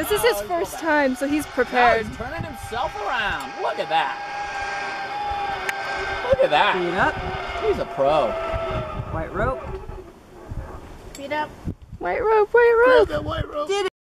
This is his first time, so he's Now prepared. he's turning himself around. Look at that. Look at that. Feet up. He's a pro. White rope. Feet up. White rope, white rope. that white rope. Did